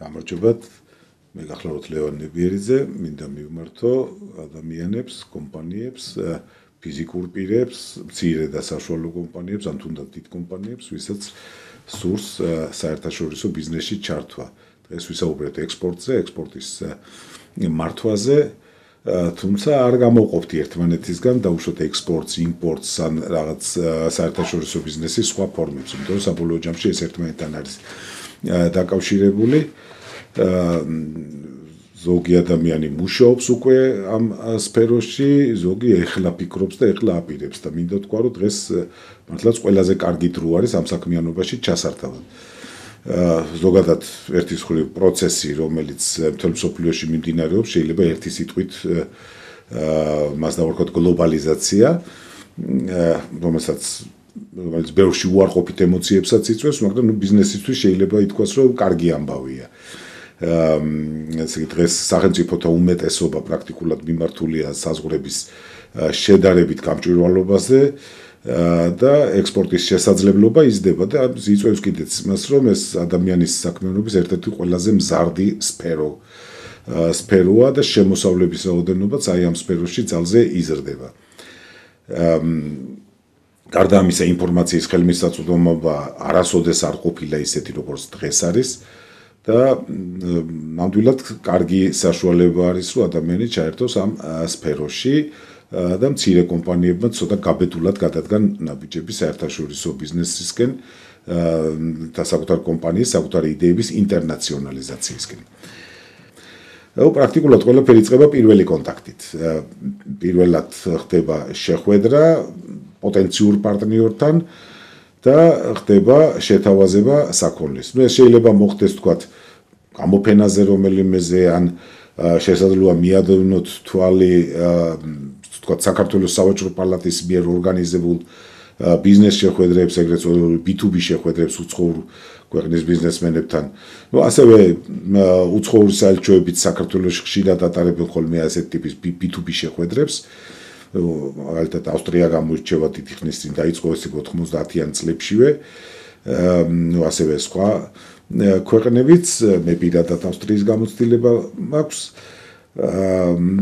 გამარჯობათ. მე გახლავთ ლევან ნებიერიძე, მინდა მივმართო ადამიანებს, კომპანიებს, ფიზიკურ პირებს, მცირე და საშუალო კომპანიებს, ან თუნდაც დიდ კომპანიებს, ვისაც სურს საერთაშორისო ბიზნესში ჩართვა. დღეს ვისაუბრეთ ექსპორტზე, ექსპორტის მართვაზე. თუმცა არ გამოყოფთ ერთმანეთისგან დაუშვათ ექსპორტს, იმპორტს ან რაღაც საერთაშორისო ბიზნესის სხვა ფორმებს, იმიტომ რომ საბოლოო ჯამში ეს ერთმანეთთან არის დაკავშირებული. ზოგი ადამიანი მუშაობს უკვე ამ სფეროში, ზოგი ეხლა ფიქრობს და ეხლა აპირებს და მინდა თქვა რომ დღეს მართლაც ყველაზე კარგი დრო არის ამ საქმიანობაში ჩასართავად. ზოგადად ერთი ხრი პროცესი, რომელიც მთელ მსოფლიოში მიმდინარეობს, შეიძლება ერთი სიტყვით აა მას დავარქოთ გლობალიზაცია, რომელსაც რომელიც ბევრში უარყოფით ემოციებსაც იწვევს, მაგრამ ნუ ბიზნესისთვის შეიძლება ითქვას, რომ კარგი ამბავია. ესე იგი დღეს სახელმწიფოთა უმეტესობა პრაქტიკულად მიმართულია საზღვრების შედარებით გამჭვირვალობაზე და ექსპორტის შესაძლებლობა იზრდება და იწევს კიდეც მას რომ ეს ადამიანის საქმიანობის ერთ-ერთი ყველაზე მზარდი სფერო სფეროა და შემოსავლების რაოდენობაც აი ამ სფეროში ძალზე იზრდება. გარდა ამისა ინფორმაციის ხელმისაწვდომობა არასოდეს არ ყოფილა ისეთი როგორც დღეს არის. და ნამდვილად კარგი საშუალება არის რომ ადამიანი ჩაერთოს ამ სფეროში და მცირე კომპანიებმა ცოტა გაბედულად გადადგან ნაბიჯები საერთაშორისო ბიზნესისკენ და საკუთარ კომპანიის საკუთარი იდეების ინტერნაციონალიზაციისკენ. ო პრაქტიკულად ყველაფერი იწყება პირველი კონტაქტით. პირველად ხდება შეხვედრა პოტენციურ პარტნიორთან და ხდება შეთავაზება საქონლის. ნუ ეს შეიძლება მოხდეს თქვათ გამოფენაზე რომელიმეზე ან შესაძლოა მიადევნოთ თვალი თქვათ საქართველოს სავაჭრო პალატის მიერ ორგანიზებულ ბიზნეს შეხვედრებს, ეგრეთ წოდებული B2B შეხვედრებს უცხოურ ქვეყნის ბიზნესმენებთან. ნუ ასევე უცხოური საელჩოებით საქართველოს ხშირად ატარებენ ხოლმე ასეთ ტიპის B2B შეხვედრებს. მაგალითად ავსტრია გამოირჩევა დიდი ხნის წინ დაიწყო ეს 90-იან წლებშივე ნუ ასევე სხვა ქვეყნებიც მე პირადად ავსტრიის გამოცდილება მაქვს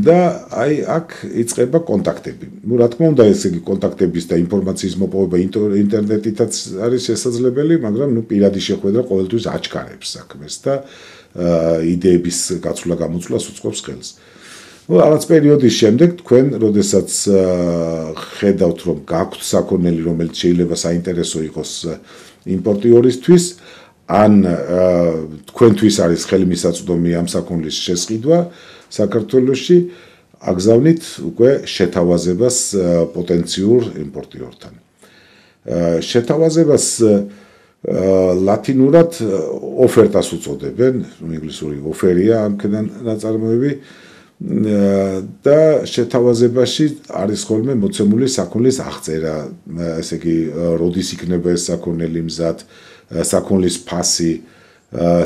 და აი აქ იწება კონტაქტები. ნუ რა თქმა უნდა ეს იგი კონტაქტების და ინფორმაციის მოპოვება ინტერნეტითაც არის შესაძლებელი, მაგრამ ნუ პირადი შეხვედრა ყოველთვის აჩქარებს საქმეს და იდეების გაცვლა გამოწვლა უწყობს ხელს. Ну რაღაც პერიოდის შემდეგ თქვენ როდესაც ხედავთ რომ გაქვთ საქონელი რომელიც შეიძლება საინტერესო იყოს იმპორტიორისთვის ან თქვენთვის არის ხელმისაწვდომი ამ საქონლის შესყიდვა საქართველოსში აგზავნით უკვე შეთავაზებას პოტენციურ იმპორტიორთან შეთავაზებას ლათინურად ოფერტას უწოდებენ ინგლისური ოფერია ამქიდან ნაწარმოები და შეთავაზებაში არის ხოლმე მოცემული საქონლის აღწერა, ესე იგი, როდის იქნება ეს საქონელი მზად, საქონლის ფასი,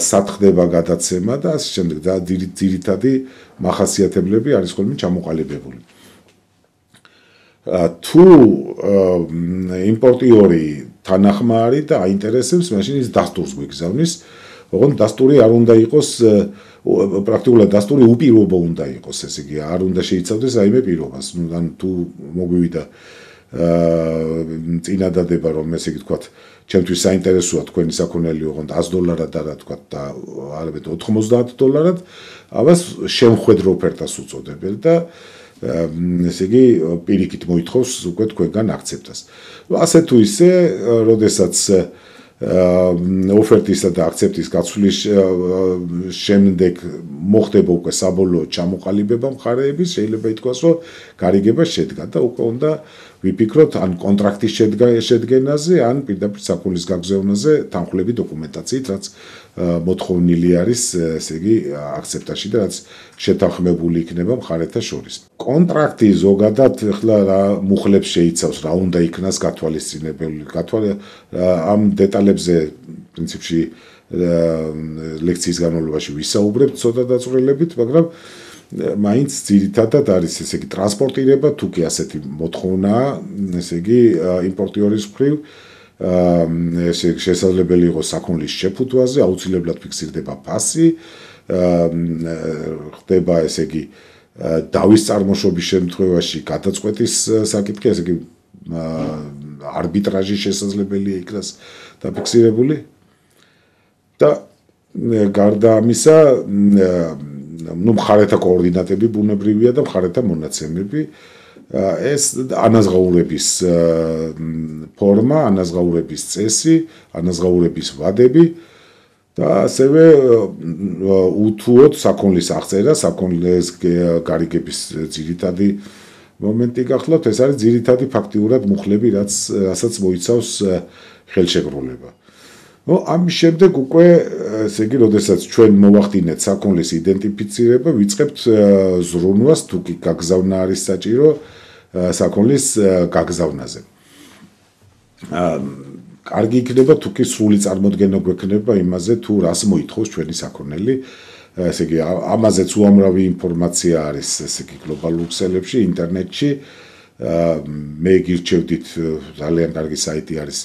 სათხდება გადაცემა და ასე შემდეგ და ძირითადი מחასიათებლები არის ხოლმე ჩამოყალიბებული. თუ იმპორტიორი თანახმარი და აინტერესებს, მაშინ ის დასტურს გვიგზავნის, ოღონდ დასტური არ უნდა იყოს პრაქტიკულად დასტური უპირობო უნდა იყოს, ესე იგი, არ უნდა შეიცავდეს რაიმე პირობას. ნუ ან თუ მოგვივიდა აა წინადადება, რომ ესე იგი თქვათ, ჩემთვის საინტერესოა თქვენი საქონელი, ოღონდ 100 დოლარად და რა თქვათ და ალებეთ 90 დოლარად, ამას შემხედრო ოფერტას უწოდებენ და ესე იგი პირიქით მოითხოვს უკვე თქვენგან აქცეპტას. ასე თუ ისე, როდესაც ოფერტისა და აქცეპტის გაცვლის შემდეგ მოხდება უკვე საბოლოო ჩამოყალიბება მხარეების, შეიძლება ითქვას, რომ გარიგება შედგა და უკვე უნდა ვიფიქროთ ან კონტრაქტის შედგენაზე, ან პირდაპირ საქონლის გაგზავნაზე თანხლები დოკუმენტაციით, რაც მოთხოვნილი არის, ესე იგი, აქცეპტაში და რაც შეთანხმებული იქნება მხარეთა შორის. კონტრაქტი ზოგადად ახლა რა მუხლებს შეიცავს, რა უნდა იქნას გათვალისწინებელი. გათვალე ამ დეტალებზე პრინციპში ლექციის განმავლობაში ვისაუბრებთ ცოტა დაწვრილებით, მაგრამ მაინც ძირითადად არის ესე იგი ტრანსპორტირება თუ კი ასეთი მოთხოვნაა, ესე იგი იმპორტიორის მხრივ ესე შესაძლებელი იყოს საქონლის შეფუთვაზე, აუცილებლად ფიქსირდება ფასი, ხდება ესე იგი დავის წარმოშობის შემთხვევაში გადაწყვეტის საკითხი, ესე იგი არბიტრაჟი შესაძლებელია იქნას დაფიქსირებული. და გარდა ამისა, ну მხარეთა კოორდინატები ბუნებრივია და მხარეთა მონაცემები ეს ანაზღაურების ფორმა, ანაზღაურების წესი, ანაზღაურების ვადები და ასევე უთუოდ საქონლის აღწერა, საქონლის გარიგების ძირითადი მომენტი გახლავთ, ეს არის ძირითადი ფაქტიურად მუხლები, რაც რასაც მოიცავს ხელშეკრულება. ნუ ამის შემდეგ უკვე ესე იგი, როდესაც ჩვენ მოვახდინეთ საქონლის იდენტიფიცირება, ვიწყებთ ზრუნვას თუ კი გაგზავნა არის საჭირო საქონლის გაგზავნაზე. აა კარგი იქნება თუ კი სრული წარმოდგენა გვექნება იმაზე თუ რას მოითხოვს ჩვენი საქონელი. ესე იგი, ამაზეც უამრავი ინფორმაცია არის ესე იგი გლობალურ ქსელებში, ინტერნეტში. მე გირჩევდით ძალიან კარგი საიტი არის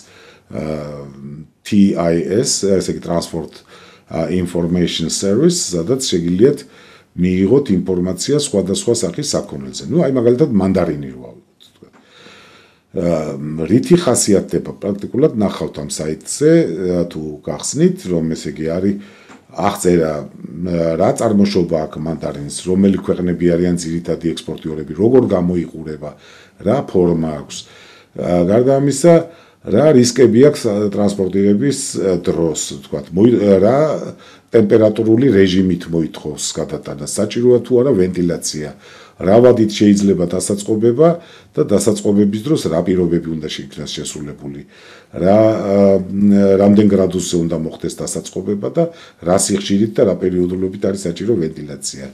TIS, ესე იგი Transport Information Service, სადაც შეგიძლიათ მიიღოთ ინფორმაცია სხვადასხვა სახის საქონელზე. ნუ აი მაგალითად მანდარინი რო ავიღოთ, თქვა. რითი ხასიათდება პრაქტიკულად ნახავთ ამ საიტზე, თუ გახსნით, რომ ესე იგი არის აღწერა რა წარმოშობა აქვს მანდარინს, რომელი ქვეყნები არიან ძირითადი ექსპორტიორები, როგორ გამოიყურება, რა ფორმა აქვს. გარდა ამისა, რა რისკები აქვს ტრანსპორტირების დროს, თქვა, რა ტემპერატურული რეჟიმით მოითხოვს გადატანა, საჭიროა თუ არა? ვენტილაცია, რა ვადით შეიძლება დასაწყობება და დასაწყობების დროს რა პირობები უნდა შეიქნას შესრულებული, რა რამდენ გრადუსზე უნდა მოხდეს დასაწყობება და რა სიხშირით და რა პერიოდულობით არის საჭირო ვენტილაცია.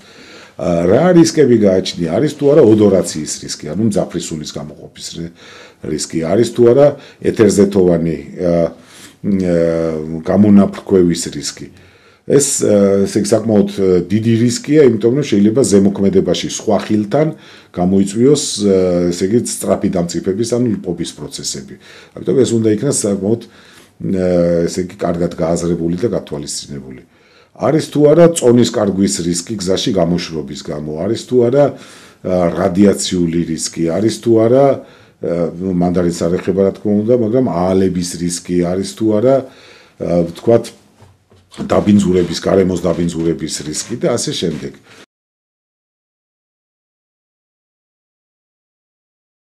რა რისკები გააჩნია? არის თუ არა ოდორაციის რისკი, ანუ მძაფრისულის გამოყოფის რისკი, არის თუ არა ეთერზეთოვანი გამონაფრქვევის რისკი. ეს ესე იგი საკმაოდ დიდი რისკია, იმიტომ რომ შეიძლება ზემოქმედებაში სხვა ხილთან გამოიწვიოს ესე იგი სწრაფი დამწიფების ანუ ლიპობის პროცესები. ამიტომ ეს უნდა იქნას საკმაოდ ესე იგი კარგად გააზრებული და გათვალისწინებული. არის თუ არა წონის კარგვის რისკი გზაში გამოშრობის გამო, არის თუ არა რადიაციული რისკი, არის თუ არა ნუ მანდარინს არ ეხება რა თქმა უნდა, მაგრამ აალების რისკი? არის თუ არა ვთქვათ დაბინძურების, გარემოს დაბინძურების რისკი და ასე შემდეგ.